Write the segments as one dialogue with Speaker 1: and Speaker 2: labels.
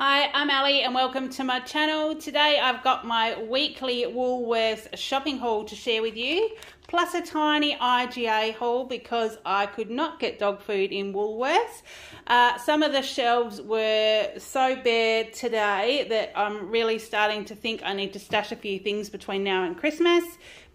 Speaker 1: Hi, I'm Ali and welcome to my channel. Today I've got my weekly Woolworths shopping haul to share with you, plus a tiny IGA haul because I could not get dog food in Woolworths. Uh, some of the shelves were so bare today that I'm really starting to think I need to stash a few things between now and Christmas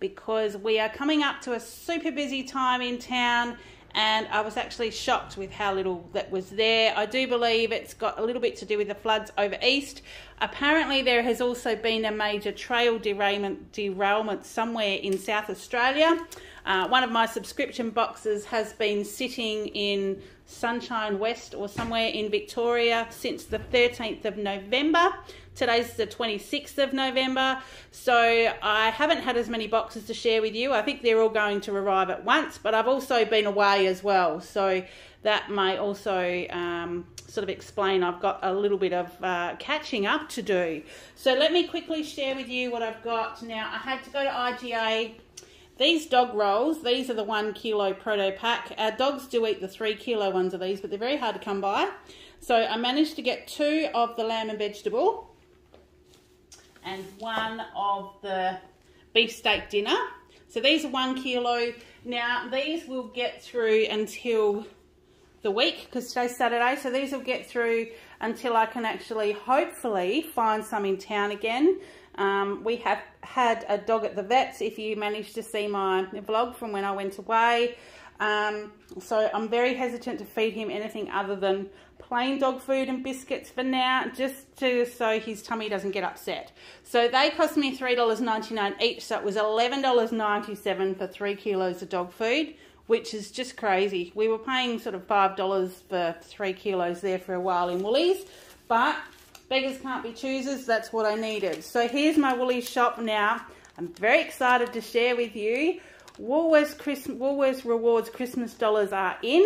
Speaker 1: because we are coming up to a super busy time in town and I was actually shocked with how little that was there. I do believe it's got a little bit to do with the floods over east. Apparently, there has also been a major trail derailment, derailment somewhere in South Australia. Uh, one of my subscription boxes has been sitting in Sunshine West or somewhere in Victoria since the 13th of November. Today's the 26th of November, so I haven't had as many boxes to share with you. I think they're all going to arrive at once, but I've also been away as well, so that may also um, sort of explain I've got a little bit of uh, catching up to do. So let me quickly share with you what I've got. Now, I had to go to IGA these dog rolls, these are the one kilo proto pack. Our dogs do eat the three kilo ones of these, but they're very hard to come by. So I managed to get two of the lamb and vegetable and one of the beef steak dinner. So these are one kilo. Now these will get through until the week because today's Saturday. So these will get through until I can actually hopefully find some in town again. Um, we have had a dog at the vets if you managed to see my vlog from when I went away. Um, so I'm very hesitant to feed him anything other than plain dog food and biscuits for now, just to so his tummy doesn't get upset. So they cost me $3.99 each, so it was $11.97 for three kilos of dog food, which is just crazy. We were paying sort of $5 for three kilos there for a while in Woolies, but beggars can't be choosers, that's what I needed. So here's my Woolies shop now. I'm very excited to share with you. Woolworths, Christmas, Woolworths Rewards Christmas dollars are in.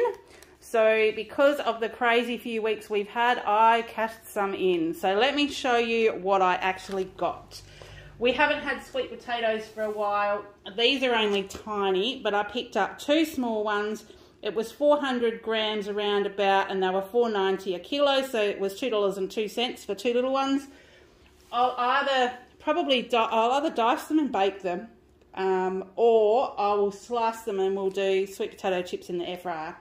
Speaker 1: So because of the crazy few weeks we've had, I cashed some in. So let me show you what I actually got. We haven't had sweet potatoes for a while. These are only tiny, but I picked up two small ones. It was 400 grams around about, and they were 4.90 a kilo, so it was $2.02 for two little ones. I'll either probably I'll either dice them and bake them, um, or I will slice them and we'll do sweet potato chips in the air fryer.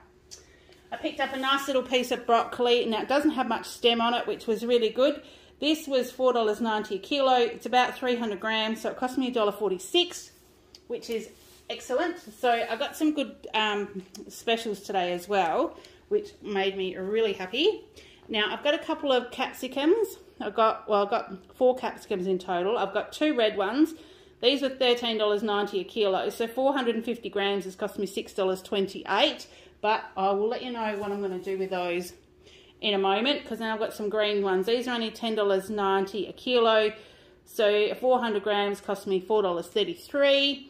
Speaker 1: I picked up a nice little piece of broccoli. Now, it doesn't have much stem on it, which was really good. This was $4.90 a kilo. It's about 300 grams, so it cost me $1.46, which is excellent. So I got some good um, specials today as well, which made me really happy. Now, I've got a couple of capsicums. I've got, well, I've got four capsicums in total. I've got two red ones. These were $13.90 a kilo, so 450 grams has cost me $6.28. But I will let you know what I'm going to do with those in a moment because now I've got some green ones. These are only $10.90 a kilo. So 400 grams cost me $4.33.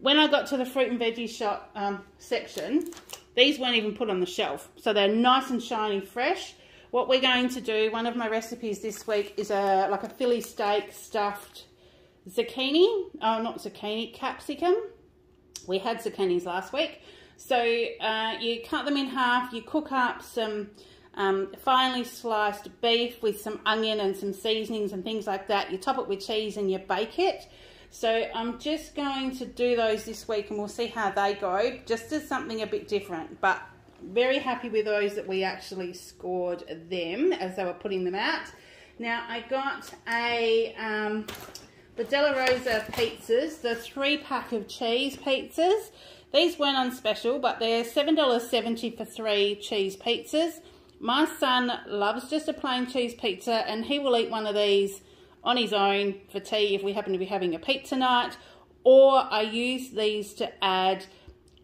Speaker 1: When I got to the fruit and veggie shop um, section, these weren't even put on the shelf. So they're nice and shiny fresh. What we're going to do, one of my recipes this week is a like a Philly steak stuffed zucchini. Oh, not zucchini, capsicum. We had zucchinis last week. So uh, you cut them in half, you cook up some um, finely sliced beef with some onion and some seasonings and things like that. You top it with cheese and you bake it. So I'm just going to do those this week and we'll see how they go, just as something a bit different. But very happy with those that we actually scored them as they were putting them out. Now I got a um, the Della Rosa pizzas, the three pack of cheese pizzas. These weren't on special, but they're $7.70 for three cheese pizzas. My son loves just a plain cheese pizza, and he will eat one of these on his own for tea if we happen to be having a pizza night. Or I use these to add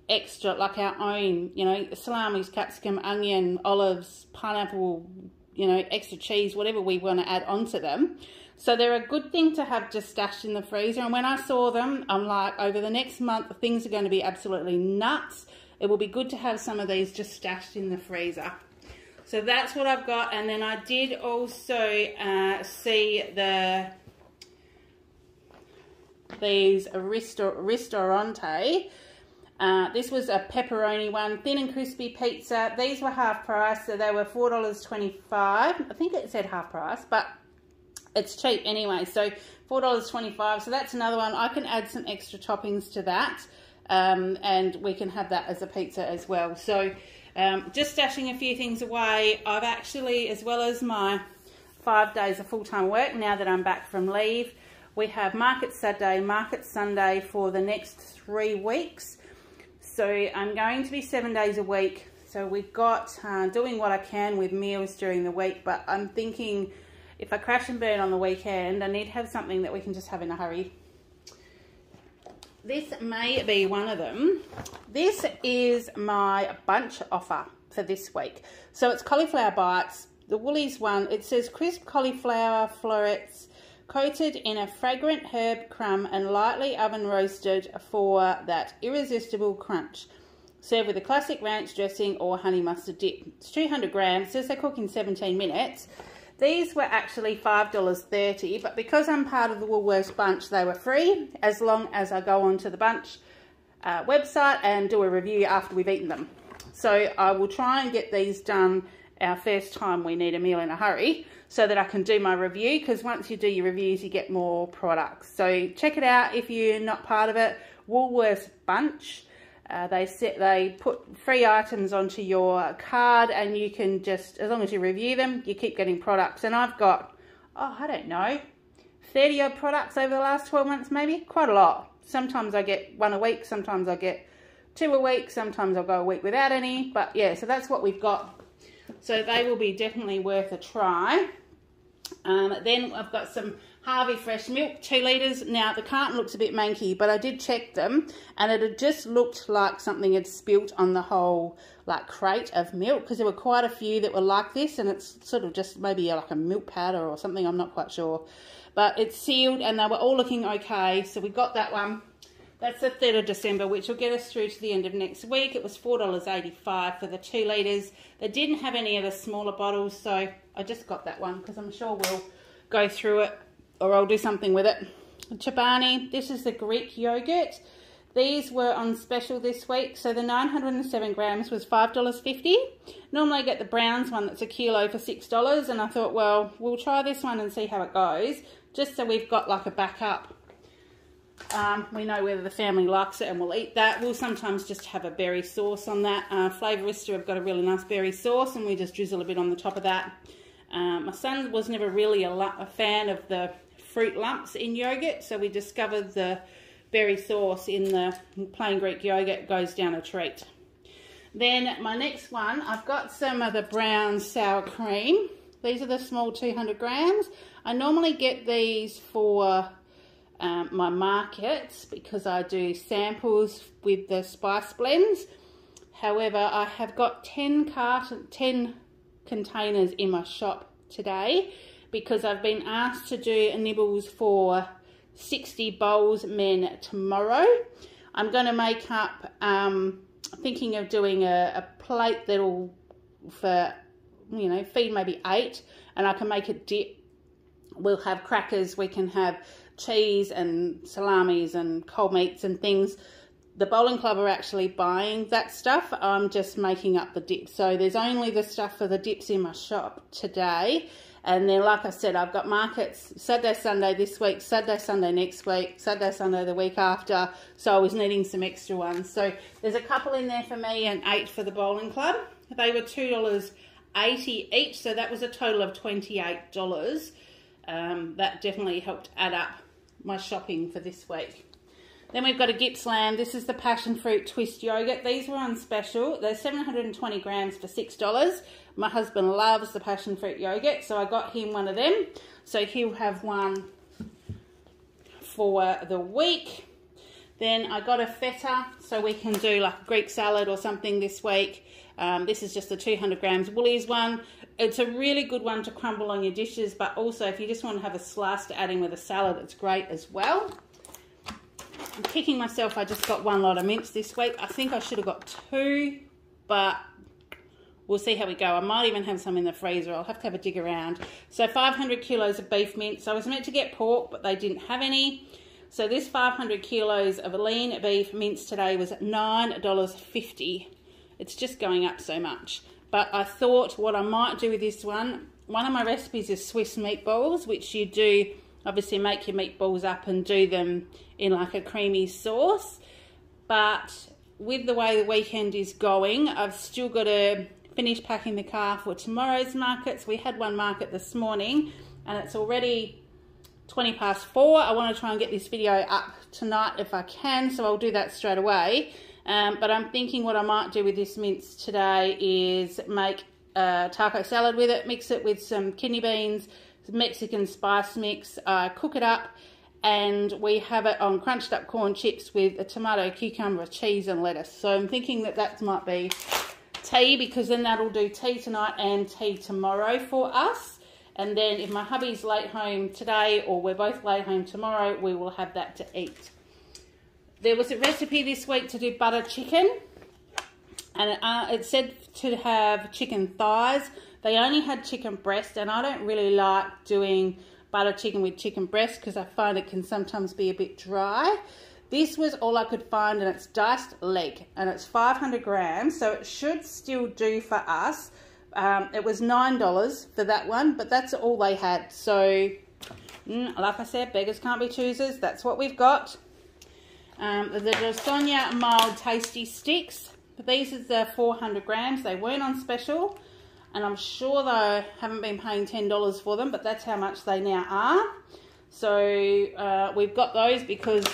Speaker 1: extra, like our own, you know, salamis, capsicum, onion, olives, pineapple, you know, extra cheese, whatever we want to add onto them. So they're a good thing to have just stashed in the freezer. And when I saw them, I'm like, over the next month, things are going to be absolutely nuts. It will be good to have some of these just stashed in the freezer. So that's what I've got. And then I did also uh, see the these Ristorante Uh, this was a pepperoni one, thin and crispy pizza. These were half price, so they were $4.25. I think it said half price, but it's cheap anyway. So $4.25. So that's another one. I can add some extra toppings to that, um, and we can have that as a pizza as well. So um, just stashing a few things away. I've actually, as well as my five days of full-time work now that I'm back from leave, we have Market Saturday, Market Sunday for the next three weeks. So I'm going to be seven days a week. So we've got uh, doing what I can with meals during the week, but I'm thinking if I crash and burn on the weekend, I need to have something that we can just have in a hurry. This may be one of them. This is my bunch offer for this week. So it's cauliflower bites. The Woolies one, it says crisp cauliflower florets coated in a fragrant herb crumb and lightly oven roasted for that irresistible crunch. Serve with a classic ranch dressing or honey mustard dip. It's 200 grams, says they cook in 17 minutes. These were actually $5.30, but because I'm part of the Woolworths bunch, they were free as long as I go onto the bunch uh, website and do a review after we've eaten them. So I will try and get these done our first time we need a meal in a hurry so that I can do my review because once you do your reviews you get more products. So check it out if you're not part of it. Woolworths Bunch. Uh, they set they put free items onto your card and you can just as long as you review them you keep getting products. And I've got oh I don't know 30 odd products over the last 12 months maybe? Quite a lot. Sometimes I get one a week sometimes I get two a week sometimes I'll go a week without any. But yeah so that's what we've got. So they will be definitely worth a try. Um, then I've got some Harvey Fresh Milk, two litres. Now, the carton looks a bit manky, but I did check them, and it had just looked like something had spilt on the whole, like, crate of milk, because there were quite a few that were like this, and it's sort of just maybe uh, like a milk powder or something, I'm not quite sure. But it's sealed, and they were all looking okay, so we got that one. That's the 3rd of December, which will get us through to the end of next week. It was $4.85 for the 2 litres. They didn't have any of the smaller bottles, so I just got that one because I'm sure we'll go through it or I'll do something with it. Chobani, this is the Greek yogurt. These were on special this week, so the 907 grams was $5.50. Normally I get the Brownes one that's a kilo for $6, and I thought, well, we'll try this one and see how it goes, just so we've got like a backup um, we know whether the family likes it and we'll eat that. We'll sometimes just have a berry sauce on that. Uh, Flavourista have got a really nice berry sauce and we just drizzle a bit on the top of that. Um, my son was never really a, a, fan of the fruit lumps in yogurt, so we discovered the berry sauce in the plain Greek yogurt goes down a treat. Then my next one, I've got some of the brown sour cream. These are the small 200 grams. I normally get these for um, my markets because I do samples with the spice blends. However, I have got 10 carton, 10 containers in my shop today because I've been asked to do nibbles for 60 bowls men tomorrow. I'm going to make up, um, thinking of doing a, a plate that'll for, you know, feed maybe eight and I can make a dip. We'll have crackers, we can have cheese and salamis and cold meats and things. The bowling club are actually buying that stuff. I'm just making up the dips. So there's only the stuff for the dips in my shop today. And then, like I said, I've got markets Saturday, Sunday this week, Saturday, Sunday next week, Saturday, Sunday the week after. So I was needing some extra ones. So there's a couple in there for me and eight for the bowling club. They were $2.80 each, so that was a total of $28. Um, that definitely helped add up my shopping for this week. Then we've got a Gippsland. This is the passion fruit twist yogurt. These were on special. They're 720 grams for $6. My husband loves the passion fruit yogurt, so I got him one of them. So he'll have one for the week. Then I got a feta, so we can do like a Greek salad or something this week. Um, this is just the 200 grams Woolies one. It's a really good one to crumble on your dishes, but also if you just want to have a slice to add in with a salad, it's great as well. I'm kicking myself, I just got one lot of mince this week. I think I should have got two, but we'll see how we go. I might even have some in the freezer. I'll have to have a dig around. So 500 kilos of beef mince. I was meant to get pork, but they didn't have any. So this 500 kilos of lean beef minced today was $9.50. It's just going up so much. But I thought what I might do with this one, one of my recipes is Swiss meatballs, which you do obviously make your meatballs up and do them in like a creamy sauce. But with the way the weekend is going, I've still got to finish packing the car for tomorrow's markets. We had one market this morning and it's already 20 past four. I want to try and get this video up tonight if I can, so I'll do that straight away. Um, but I'm thinking what I might do with this mince today is make a taco salad with it, mix it with some kidney beans, Mexican spice mix, uh, cook it up, and we have it on crunched up corn chips with a tomato, cucumber, cheese and lettuce. So I'm thinking that that might be tea because then that'll do tea tonight and tea tomorrow for us. And then if my hubby's late home today or we're both late home tomorrow, we will have that to eat. There was a recipe this week to do butter chicken. And it, uh, it said to have chicken thighs. They only had chicken breast and I don't really like doing butter chicken with chicken breast because I find it can sometimes be a bit dry. This was all I could find and it's diced leg and it's 500 grams so it should still do for us. Um, it was $9 for that one but that's all they had. So mm, like I said beggars can't be choosers. That's what we've got. Um, the Lasagna Mild Tasty Sticks. These are the 400 grams. They weren't on special and I'm sure they haven't been paying $10 for them but that's how much they now are. So uh, we've got those because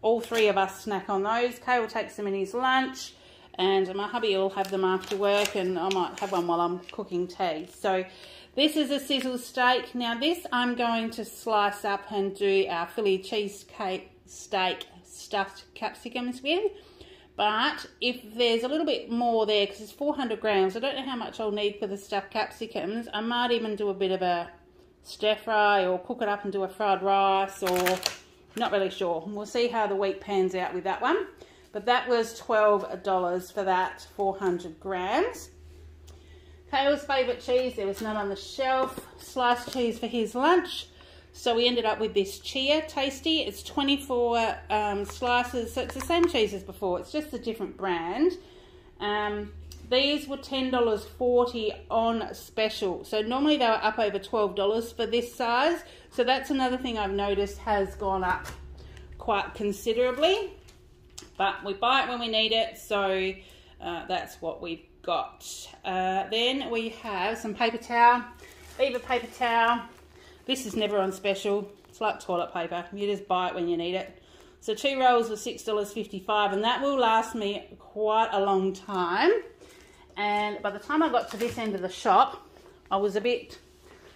Speaker 1: all three of us snack on those. Kay will take some in his lunch and my hubby will have them after work and I might have one while I'm cooking tea. So this is a sizzle steak. Now this I'm going to slice up and do our Philly cheesecake steak stuffed capsicums with. But if there's a little bit more there, because it's 400 grams, I don't know how much I'll need for the stuffed capsicums. I might even do a bit of a stir fry or cook it up and do a fried rice or not really sure. We'll see how the week pans out with that one. But that was $12 for that 400 grams. Kale's favourite cheese, there was none on the shelf. Sliced cheese for his lunch. So we ended up with this Chia Tasty. It's 24 um, slices, so it's the same cheese as before. It's just a different brand. Um, these were $10.40 on special. So normally they were up over $12 for this size. So that's another thing I've noticed has gone up quite considerably. But we buy it when we need it. So uh, that's what we've got. Uh, then we have some paper towel. Viva paper towel. This is never on special. It's like toilet paper. You just buy it when you need it. So two rolls were $6.55 and that will last me quite a long time. And by the time I got to this end of the shop, I was a bit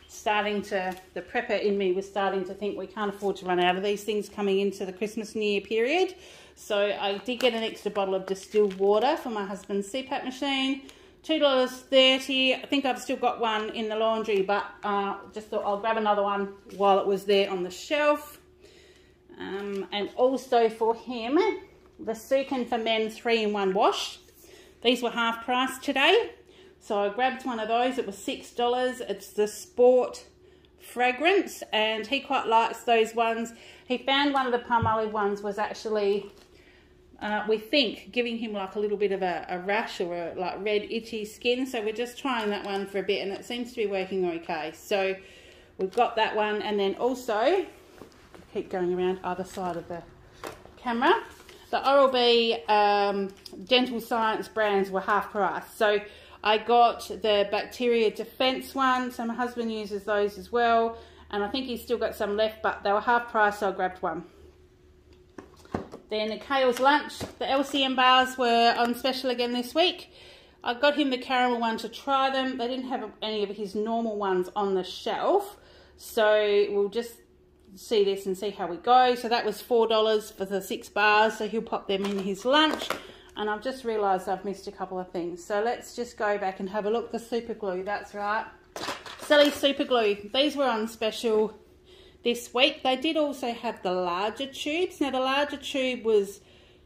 Speaker 1: starting to, the prepper in me was starting to think we can't afford to run out of these things coming into the Christmas New Year period. So I did get an extra bottle of distilled water for my husband's CPAP machine. $2.30. I think I've still got one in the laundry, but uh, just thought I'll grab another one while it was there on the shelf. Um, and also for him, the Sukin for Men 3-in-1 wash. These were half price today. So I grabbed one of those. It was $6. It's the Sport fragrance and he quite likes those ones. He found one of the Palmolive ones was actually, uh, we think, giving him like a little bit of a, a rash or a like red itchy skin. So we're just trying that one for a bit and it seems to be working okay. So we've got that one and then also, keep going around other side of the camera the Oral-B um, Dental Science brands were half price. So I got the Bacteria Defense one. So my husband uses those as well. And I think he's still got some left, but they were half price, so I grabbed one. Then the Kale's Lunch. The LCM bars were on special again this week. I got him the caramel one to try them. They didn't have any of his normal ones on the shelf. So we'll just see this and see how we go. So that was $4 for the six bars. So he'll pop them in his lunch. And I've just realised I've missed a couple of things. So let's just go back and have a look. The super glue, that's right. Silly super glue. These were on special this week. They did also have the larger tubes. Now the larger tube was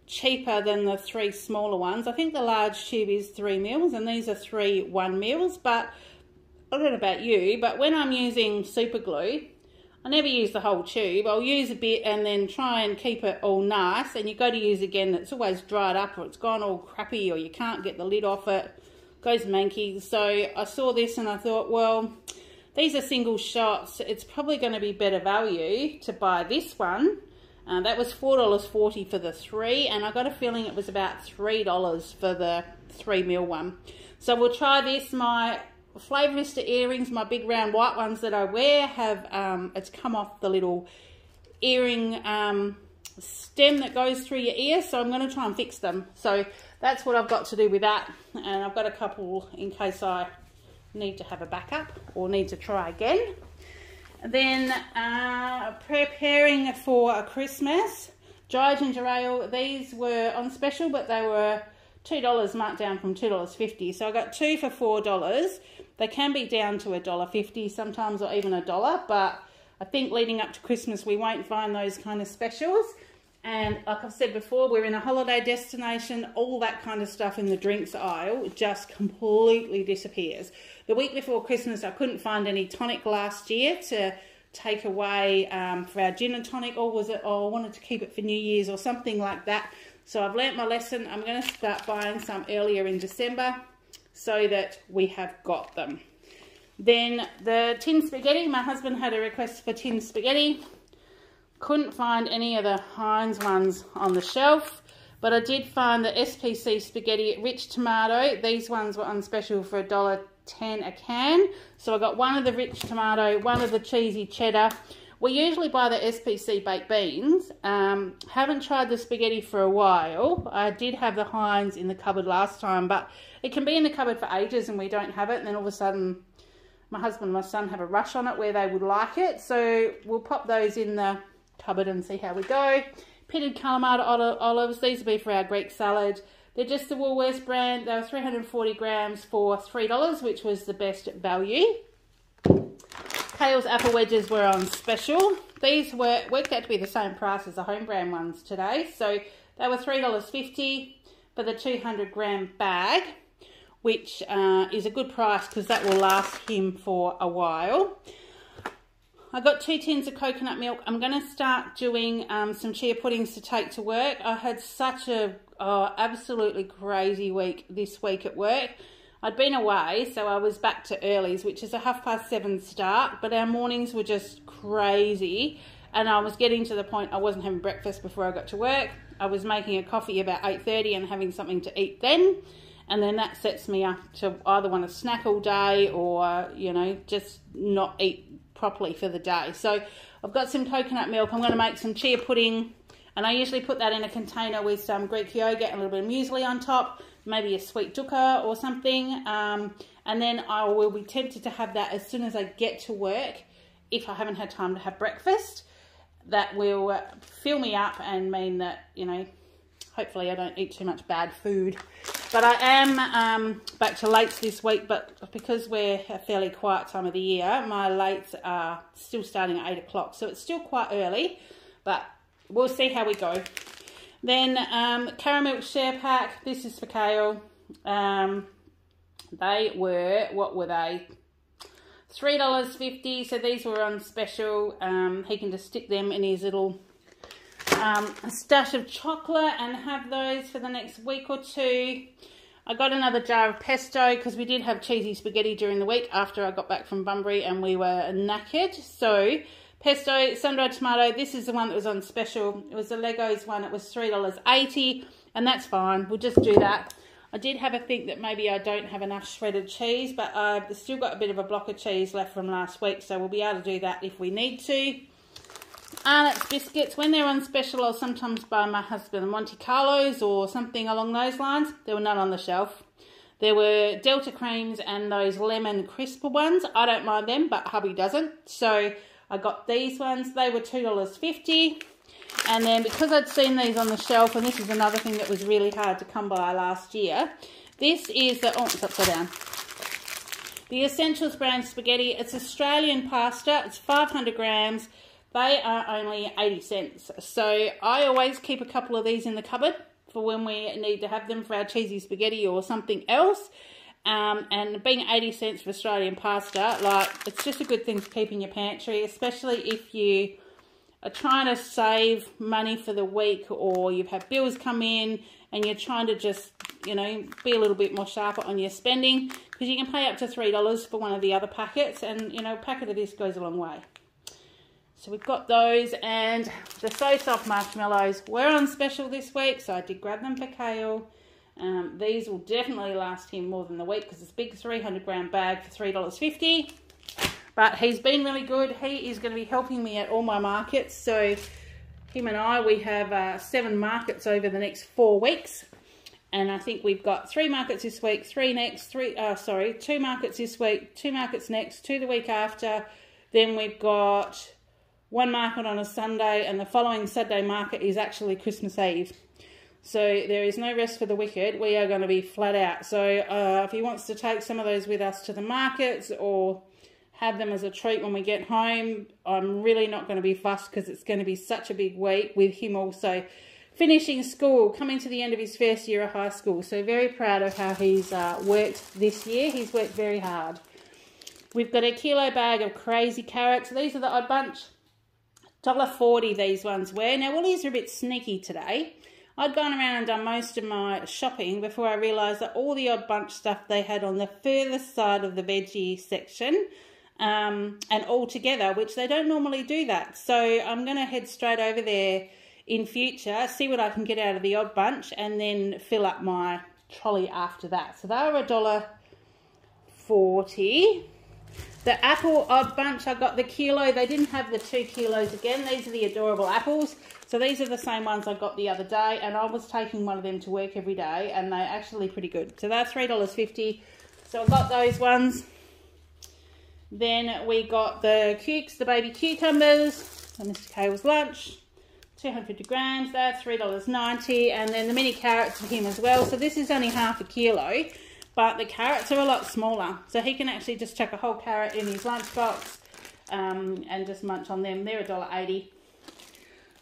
Speaker 1: cheaper than the three smaller ones. I think the large tube is three mils and these are three one mils. But I don't know about you, but when I'm using super glue, I never use the whole tube. I'll use a bit and then try and keep it all nice. And you go to use again, it's always dried up or it's gone all crappy or you can't get the lid off it. Goes manky. So I saw this and I thought, well, these are single shots. It's probably going to be better value to buy this one. Uh, that was $4.40 for the three. And I got a feeling it was about $3 for the three mil one. So we'll try this. My Flavourista earrings, my big round white ones that I wear, have um, it's come off the little earring um, stem that goes through your ear. So I'm going to try and fix them. So that's what I've got to do with that. And I've got a couple in case I need to have a backup or need to try again. Then uh, preparing for a Christmas. Dry ginger ale. These were on special, but they were $2 marked down from $2.50. So I got two for $4. They can be down to $1.50 sometimes or even a dollar, but I think leading up to Christmas we won't find those kind of specials. And like I've said before, we're in a holiday destination. All that kind of stuff in the drinks aisle just completely disappears. The week before Christmas, I couldn't find any tonic last year to take away um, for our gin and tonic, or was it, oh, I wanted to keep it for New Year's or something like that. So I've learnt my lesson. I'm going to start buying some earlier in December so that we have got them. Then the tin spaghetti, my husband had a request for tin spaghetti. Couldn't find any of the Heinz ones on the shelf, but I did find the SPC spaghetti rich tomato. These ones were on special for $1.10 a can. So I got one of the rich tomato, one of the cheesy cheddar, we usually buy the SPC baked beans. Um, haven't tried the spaghetti for a while. I did have the Heinz in the cupboard last time, but it can be in the cupboard for ages and we don't have it. And then all of a sudden, my husband and my son have a rush on it where they would like it. So we'll pop those in the cupboard and see how we go. Pitted Kalamata olives. These will be for our Greek salad. They're just the Woolworths brand. They were 340 grams for $3, which was the best value. Kale's apple wedges were on special. These were worked out to be the same price as the home brand ones today. So they were $3.50 for the 200 gram bag, which uh, is a good price because that will last him for a while. I got two tins of coconut milk. I'm going to start doing um, some chia puddings to take to work. I had such a oh, absolutely crazy week this week at work. I'd been away, so I was back to earlys, which is a half past seven start, but our mornings were just crazy. And I was getting to the point I wasn't having breakfast before I got to work. I was making a coffee about 8.30 and having something to eat then. And then that sets me up to either want to snack all day or, you know, just not eat properly for the day. So I've got some coconut milk. I'm going to make some chia pudding. And I usually put that in a container with some Greek yogurt and a little bit of muesli on top maybe a sweet dukkha or something. Um, and then I will be tempted to have that as soon as I get to work if I haven't had time to have breakfast. That will uh, fill me up and mean that, you know, hopefully I don't eat too much bad food. But I am um, back to lates this week, but because we're a fairly quiet time of the year, my lates are still starting at 8 o'clock. So it's still quite early, but we'll see how we go. Then um, caramel share pack. This is for Kale. Um, they were, what were they? $3.50. So these were on special. Um, he can just stick them in his little um, stash of chocolate and have those for the next week or two. I got another jar of pesto because we did have cheesy spaghetti during the week after I got back from Bunbury and we were knackered. So Pesto, sun-dried tomato. This is the one that was on special. It was the Leggo's one. It was $3.80 and that's fine. We'll just do that. I did have a think that maybe I don't have enough shredded cheese, but I've still got a bit of a block of cheese left from last week, so we'll be able to do that if we need to. Arnott's biscuits, when they're on special, I'll sometimes buy my husband Monte Carlos or something along those lines. There were none on the shelf. There were Delta creams and those lemon crisper ones. I don't mind them, but hubby doesn't. So I got these ones. They were $2.50. And then because I'd seen these on the shelf, and this is another thing that was really hard to come by last year, this is the, oh, it's upside down. The Essentials brand spaghetti. It's Australian pasta. It's 500 grams. They are only 80 cents. So I always keep a couple of these in the cupboard for when we need to have them for our cheesy spaghetti or something else. Um, and being 80 cents for Australian pasta, like, it's just a good thing to keep in your pantry, especially if you are trying to save money for the week or you've had bills come in and you're trying to just, you know, be a little bit more sharper on your spending because you can pay up to $3 for one of the other packets and, you know, a packet of this goes a long way. So we've got those and the So Soft marshmallows were on special this week, so I did grab them for Kale. Um, these will definitely last him more than the week because it's a big 300 gram bag for $3.50. But he's been really good. He is going to be helping me at all my markets. So him and I, we have uh, seven markets over the next four weeks. And I think we've got three markets this week, three next, three, uh, sorry, two markets this week, two markets next, two the week after. Then we've got one market on a Sunday and the following Saturday market is actually Christmas Eve. So there is no rest for the wicked. We are going to be flat out. So uh, if he wants to take some of those with us to the markets or have them as a treat when we get home, I'm really not going to be fussed because it's going to be such a big week with him also finishing school, coming to the end of his first year of high school. So very proud of how he's uh, worked this year. He's worked very hard. We've got a kilo bag of crazy carrots. These are the odd bunch. $1.40 these ones were. Now, Woolies are a bit sneaky today. I'd gone around and done most of my shopping before I realised that all the odd bunch stuff they had on the further side of the veggie section um, and all together, which they don't normally do that. So I'm going to head straight over there in future, see what I can get out of the odd bunch and then fill up my trolley after that. So they were a dollar forty. The apple odd bunch, I got the kilo. They didn't have the two kilos again. These are the adorable apples. So these are the same ones I got the other day. And I was taking one of them to work every day. And they're actually pretty good. So they're $3.50. So I got those ones. Then we got the cukes, the baby cucumbers. So Mr. Cale's lunch. 250 grams, that's $3.90. And then the mini carrots for him as well. So this is only half a kilo but the carrots are a lot smaller. So he can actually just chuck a whole carrot in his lunchbox um, and just munch on them. They're $1.80.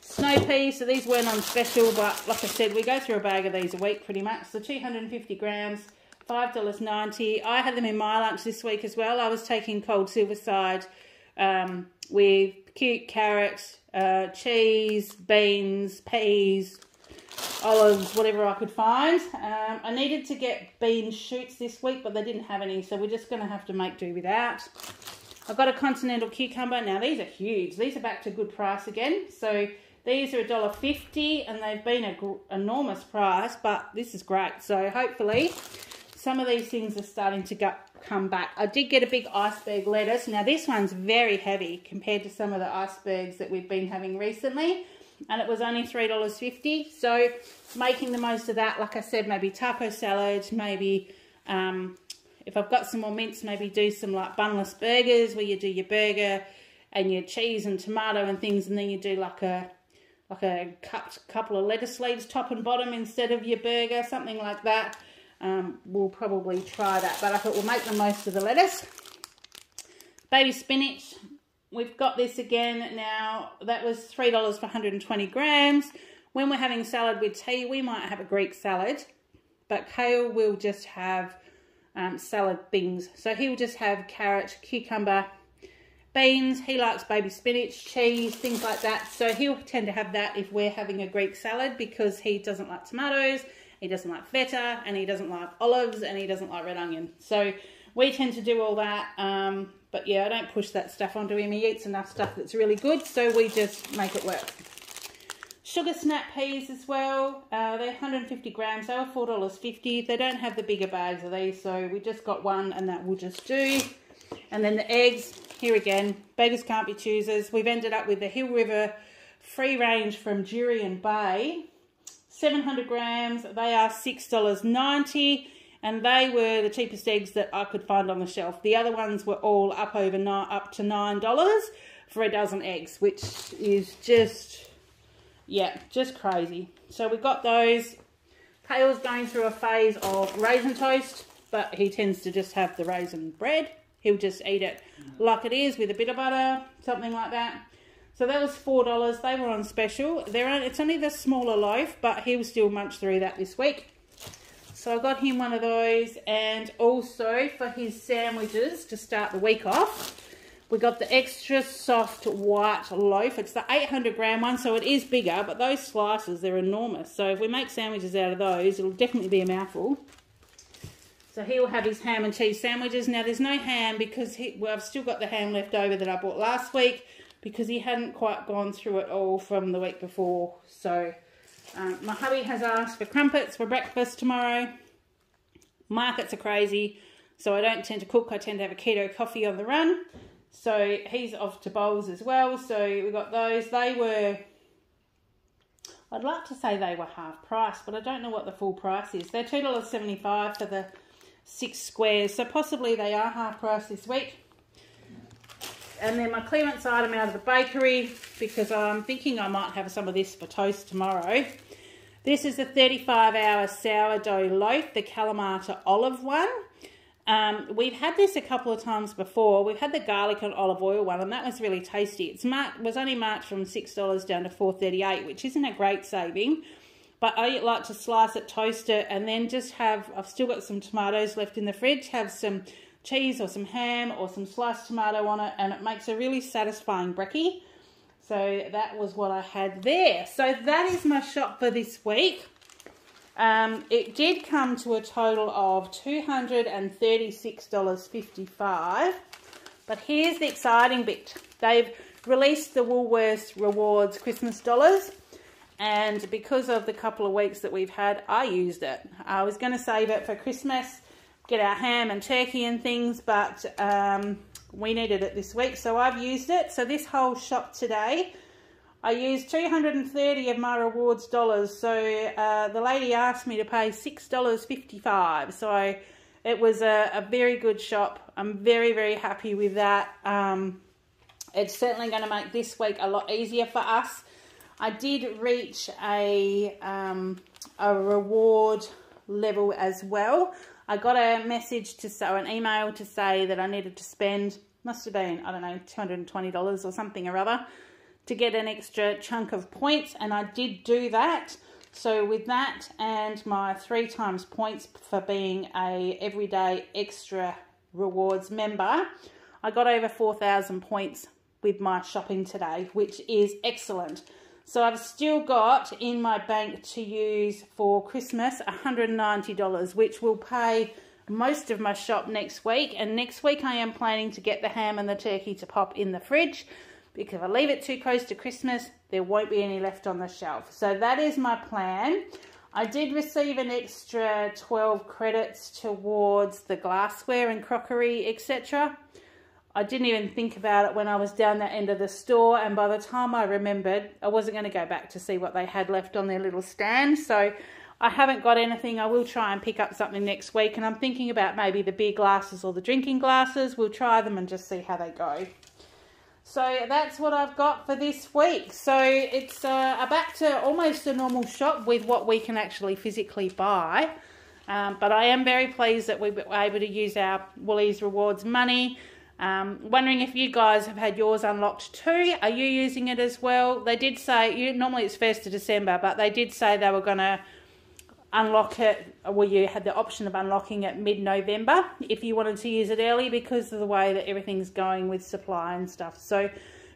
Speaker 1: Snow peas, so these weren't on special, but like I said, we go through a bag of these a week pretty much. So 250 grams, $5.90. I had them in my lunch this week as well. I was taking cold silverside um, with cute carrot, uh, cheese, beans, peas, olives, whatever I could find. Um, I needed to get bean shoots this week, but they didn't have any, so we're just going to have to make do without. I've got a continental cucumber. Now, these are huge. These are back to good price again. So these are $1.50, and they've been an enormous price, but this is great. So hopefully some of these things are starting to go, come back. I did get a big iceberg lettuce. Now, this one's very heavy compared to some of the icebergs that we've been having recently and it was only $3.50. So making the most of that, like I said, maybe taco salad, maybe um, if I've got some more mince, maybe do some like bunless burgers where you do your burger and your cheese and tomato and things and then you do like a like a cut couple of lettuce leaves top and bottom instead of your burger, something like that. Um, we'll probably try that, but I thought we'll make the most of the lettuce. Baby spinach, We've got this again now. That was $3 for 120 grams. When we're having salad with tea, we might have a Greek salad. But Kale will just have um, salad things. So he'll just have carrot, cucumber, beans. He likes baby spinach, cheese, things like that. So he'll tend to have that if we're having a Greek salad because he doesn't like tomatoes, he doesn't like feta, and he doesn't like olives, and he doesn't like red onion. So we tend to do all that. Um, but yeah, I don't push that stuff onto him. He eats enough stuff that's really good, so we just make it work. Sugar snap peas as well. Uh, they're 150 grams. They were $4.50. They don't have the bigger bags of these, so we just got one and that will just do. And then the eggs, here again, beggars can't be choosers. We've ended up with the Hill River free range from Jurien Bay. 700 grams. They are $6.90 and they were the cheapest eggs that I could find on the shelf. The other ones were all up over nine, up to nine dollars for a dozen eggs, which is just yeah, just crazy. So we got those. Kale's going through a phase of raisin toast, but he tends to just have the raisin bread. He'll just eat it like it is with a bit of butter, something like that. So that was $4. They were on special. They're it's only the smaller loaf, but he'll still munch through that this week. So I got him one of those and also for his sandwiches to start the week off, we got the extra soft white loaf. It's the 800 gram one, so it is bigger, but those slices, they're enormous. So if we make sandwiches out of those, it'll definitely be a mouthful. So he'll have his ham and cheese sandwiches. Now there's no ham because he, well, I've still got the ham left over that I bought last week because he hadn't quite gone through it all from the week before. So um, my hubby has asked for crumpets for breakfast tomorrow. Markets are crazy, so I don't tend to cook. I tend to have a keto coffee on the run. So he's off to bowls as well. So we got those. They were, I'd like to say they were half price, but I don't know what the full price is. They're $2.75 for the six squares. So possibly they are half price this week. And then my clearance item out of the bakery, because I'm thinking I might have some of this for toast tomorrow. This is the 35 hour sourdough loaf, the Kalamata olive one. Um, we've had this a couple of times before. We've had the garlic and olive oil one, and that was really tasty. It's marked, was only marked from $6 down to four thirty-eight, which isn't a great saving. But I like to slice it, toast it, and then just have, I've still got some tomatoes left in the fridge, have some cheese or some ham or some sliced tomato on it, and it makes a really satisfying brekkie. So that was what I had there. So that is my shop for this week. Um, it did come to a total of $236.55. But here's the exciting bit. They've released the Woolworths Rewards Christmas dollars. And because of the couple of weeks that we've had, I used it. I was going to save it for Christmas, get our ham and turkey and things, but um, we needed it this week. So I've used it. So this whole shop today I used 230 of my rewards dollars. So uh, the lady asked me to pay $6.55. So it was a, a, very good shop. I'm very, very happy with that. Um, it's certainly going to make this week a lot easier for us. I did reach a, um, a reward level as well. I got a message to so an email to say that I needed to spend must have been I don't know $220 or something or other to get an extra chunk of points and I did do that. So with that and my three times points for being a everyday extra rewards member, I got over 4,000 points with my shopping today, which is excellent. So I've still got in my bank to use for Christmas $190, which will pay most of my shop next week. And next week I am planning to get the ham and the turkey to pop in the fridge because if I leave it too close to Christmas, there won't be any left on the shelf. So that is my plan. I did receive an extra 12 credits towards the glassware and crockery, etc. I didn't even think about it when I was down that end of the store, and by the time I remembered, I wasn't going to go back to see what they had left on their little stand. So I haven't got anything. I will try and pick up something next week, and I'm thinking about maybe the beer glasses or the drinking glasses. We'll try them and just see how they go. So that's what I've got for this week. So it's uh, back to almost a normal shop with what we can actually physically buy. Um, but I am very pleased that we were able to use our Woolies Rewards money. Um, wondering if you guys have had yours unlocked too. Are you using it as well? They did say, you, normally it's 1st of December, but they did say they were going to unlock it, well, you had the option of unlocking it mid-November if you wanted to use it early because of the way that everything's going with supply and stuff. So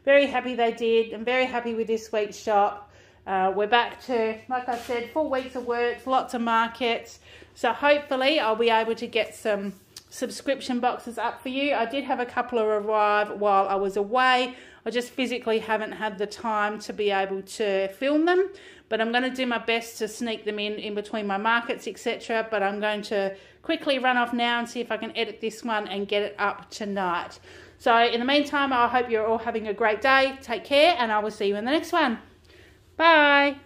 Speaker 1: very happy they did. I'm very happy with this week's shop. Uh, we're back to, like I said, four weeks of work, lots of markets. So hopefully I'll be able to get some subscription boxes up for you. I did have a couple arrive while I was away. I just physically haven't had the time to be able to film them but I'm going to do my best to sneak them in in between my markets etc but I'm going to quickly run off now and see if I can edit this one and get it up tonight so in the meantime I hope you're all having a great day take care and I will see you in the next one bye